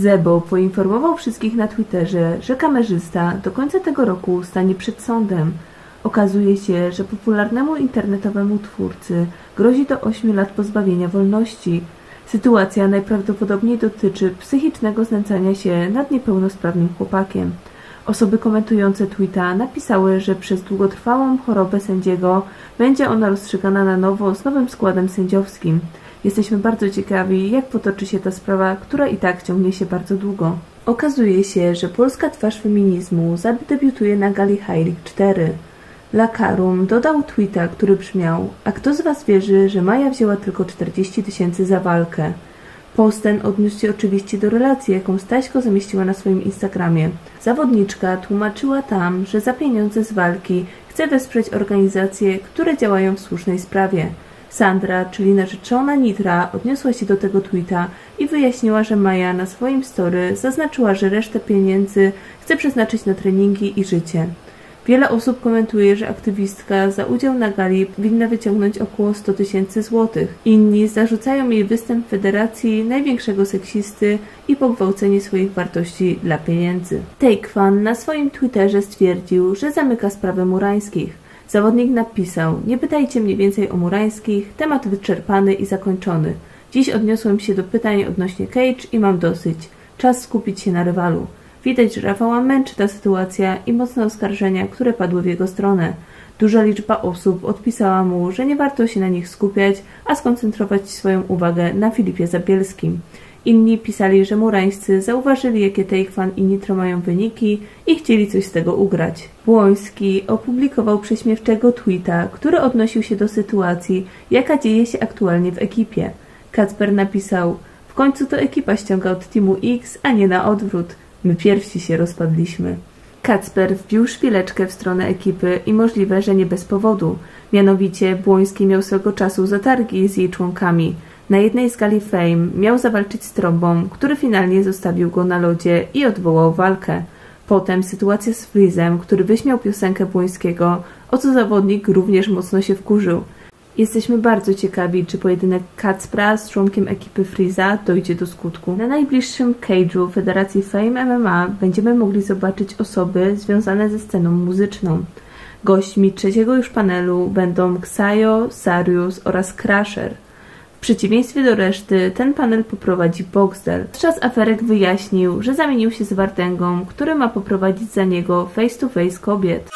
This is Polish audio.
Zebo poinformował wszystkich na Twitterze, że kamerzysta do końca tego roku stanie przed sądem. Okazuje się, że popularnemu internetowemu twórcy grozi do 8 lat pozbawienia wolności. Sytuacja najprawdopodobniej dotyczy psychicznego znęcania się nad niepełnosprawnym chłopakiem. Osoby komentujące tweeta napisały, że przez długotrwałą chorobę sędziego będzie ona rozstrzygana na nowo z nowym składem sędziowskim. Jesteśmy bardzo ciekawi, jak potoczy się ta sprawa, która i tak ciągnie się bardzo długo. Okazuje się, że polska twarz feminizmu zadebiutuje na Gali Heilig 4. Lakarum dodał tweeta, który brzmiał A kto z Was wierzy, że Maja wzięła tylko 40 tysięcy za walkę? Post ten odniósł się oczywiście do relacji, jaką Staśko zamieściła na swoim Instagramie. Zawodniczka tłumaczyła tam, że za pieniądze z walki chce wesprzeć organizacje, które działają w słusznej sprawie. Sandra, czyli narzeczona Nitra, odniosła się do tego tweeta i wyjaśniła, że Maja na swoim story zaznaczyła, że resztę pieniędzy chce przeznaczyć na treningi i życie. Wiele osób komentuje, że aktywistka za udział na gali winna wyciągnąć około 100 tysięcy złotych. Inni zarzucają jej występ federacji największego seksisty i pogwałcenie swoich wartości dla pieniędzy. Take Fan na swoim Twitterze stwierdził, że zamyka sprawę murańskich. Zawodnik napisał: Nie pytajcie mnie więcej o murańskich, temat wyczerpany i zakończony. Dziś odniosłem się do pytań odnośnie Cage i mam dosyć. Czas skupić się na rywalu. Widać, że Rafała męczy ta sytuacja i mocne oskarżenia, które padły w jego stronę. Duża liczba osób odpisała mu, że nie warto się na nich skupiać, a skoncentrować swoją uwagę na Filipie Zabielskim. Inni pisali, że murańscy zauważyli, jakie Tejkwan i Nitro mają wyniki i chcieli coś z tego ugrać. Błoński opublikował prześmiewczego tweeta, który odnosił się do sytuacji, jaka dzieje się aktualnie w ekipie. Kacper napisał, w końcu to ekipa ściąga od Teamu X, a nie na odwrót. My pierwsi się rozpadliśmy. Kacper wbił szpileczkę w stronę ekipy i możliwe, że nie bez powodu. Mianowicie Błoński miał swego czasu zatargi z jej członkami. Na jednej z gali Fame miał zawalczyć z Trąbą, który finalnie zostawił go na lodzie i odwołał walkę. Potem sytuacja z Freezem, który wyśmiał piosenkę Błońskiego, o co zawodnik również mocno się wkurzył. Jesteśmy bardzo ciekawi, czy pojedynek Kacpra z członkiem ekipy Freeza dojdzie do skutku. Na najbliższym cage'u Federacji Fame MMA będziemy mogli zobaczyć osoby związane ze sceną muzyczną. Gośćmi trzeciego już panelu będą Xayo, Sarius oraz Crusher. W przeciwieństwie do reszty, ten panel poprowadzi Boxdel. Podczas aferek wyjaśnił, że zamienił się z Wartęgą, który ma poprowadzić za niego face to face kobiet.